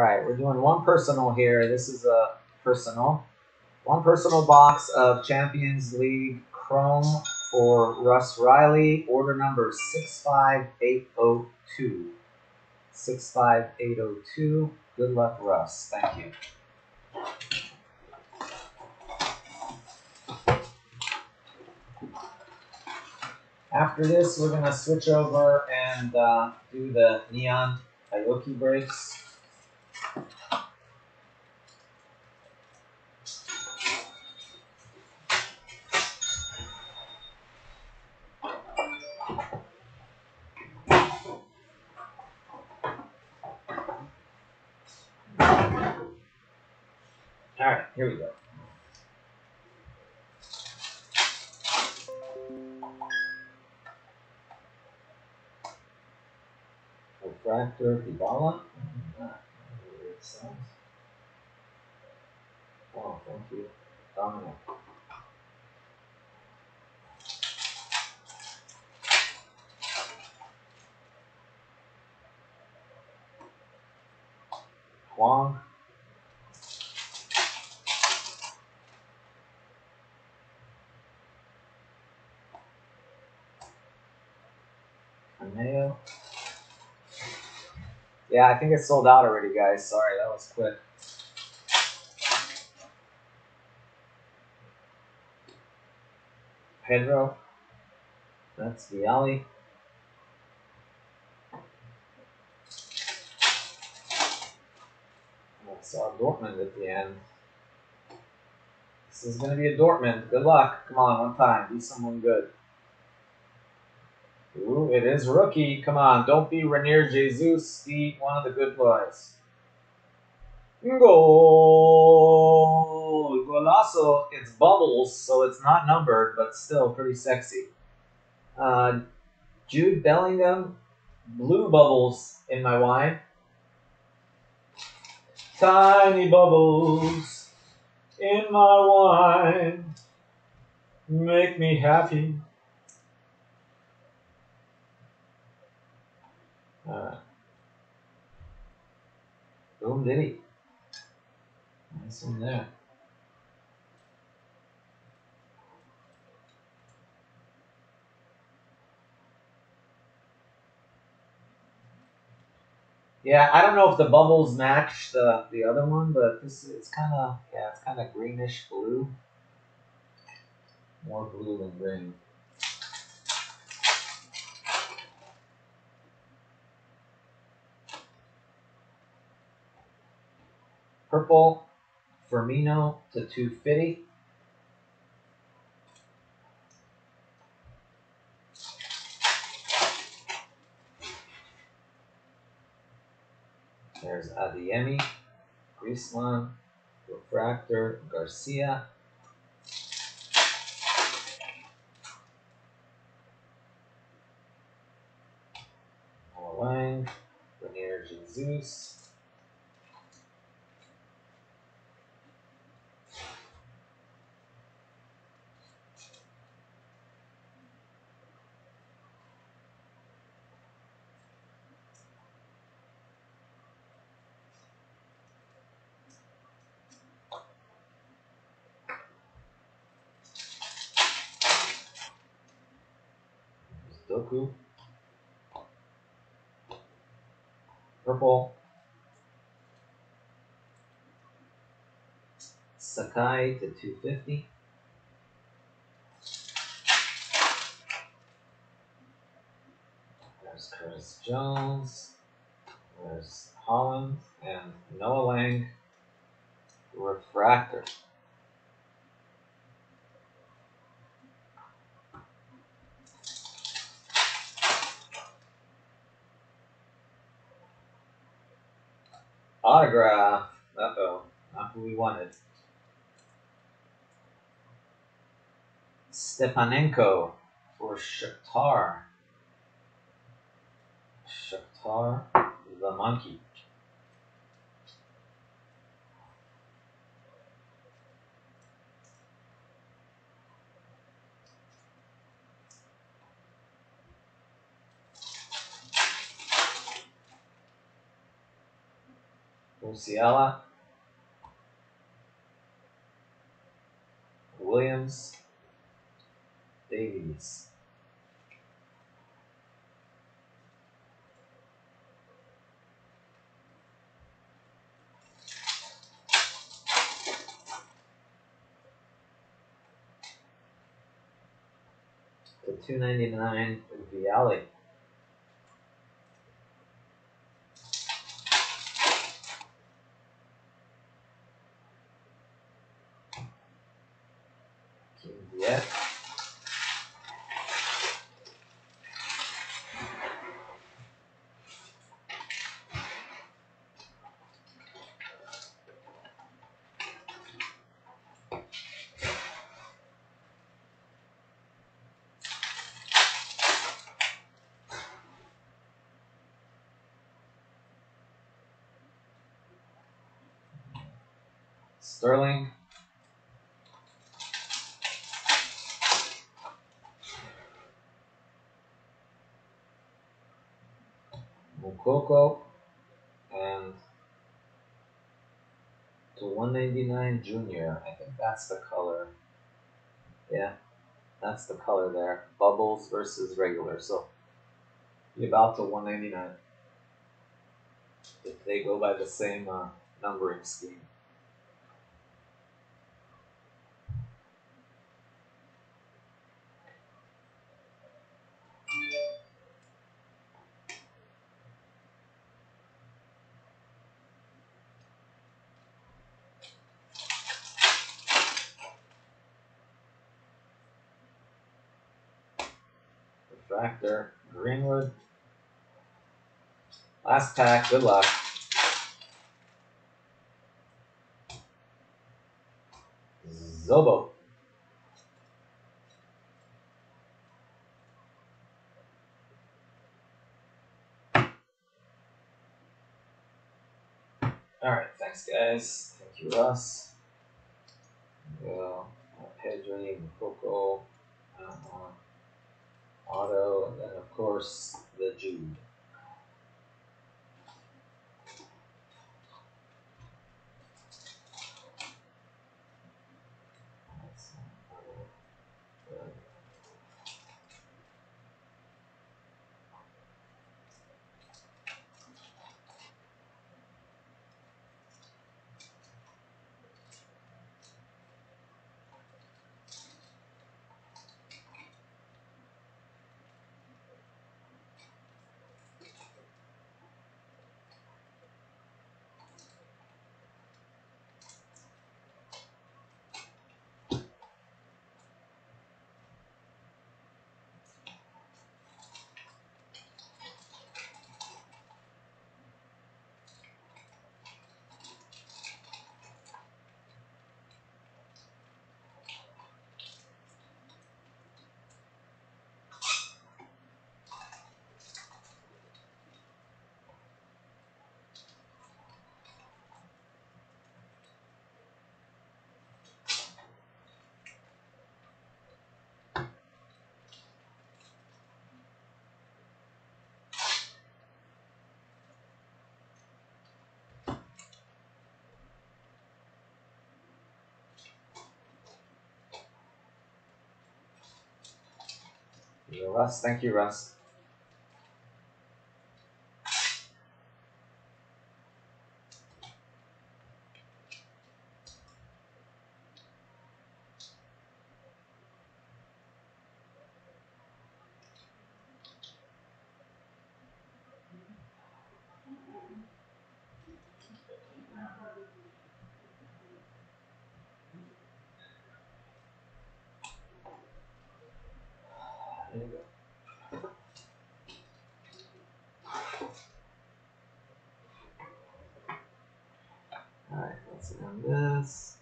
Alright, we're doing one personal here. This is a personal. One personal box of Champions League Chrome for Russ Riley, order number 65802. 65802. Good luck, Russ. Thank you. After this, we're going to switch over and uh, do the Neon Aoki breaks. Alright, here we go. Refractor sounds. Oh, thank you. Dominic. Huang. Yeah, I think it's sold out already, guys. Sorry, that was quick. Pedro. That's Viali. I saw Dortmund at the end. This is going to be a Dortmund. Good luck. Come on, one time. Be someone good. Ooh, it is rookie. Come on, don't be Reinier Jesus. Be one of the good boys. Goal! Golazo. It's bubbles, so it's not numbered, but still pretty sexy. Uh, Jude Bellingham, blue bubbles in my wine. Tiny bubbles in my wine make me happy. Boom Diddy. Nice one there. Yeah, I don't know if the bubbles match the the other one, but this it's kind of yeah, it's kind of greenish blue. More blue than green. Purple, Firmino to 250. There's Adeyemi, Griezmann, Refractor, Garcia. Lang, Reinier Jesus. Doku. Purple. Sakai to 250. There's Curtis Jones. There's Haaland and Noah Lang. Refractor. Autograph. Uh oh. Not who we wanted. Stepanenko for Shakhtar. Shakhtar, the monkey. Musiala, Williams, Davies. To 299 Viali. Yeah. Sterling. Moukoko and to 199 Junior. I think that's the color. Yeah, that's the color there. Bubbles versus regular. So about to 199 if they go by the same uh, numbering scheme. Refractor, Greenwood. Last pack, good luck. Zobo. Alright, thanks guys. Thank you, Russ. Well, Pedri, Coco, Auto, and then of course the Jude. Russ, thank you, Russ. Alright, let's run this.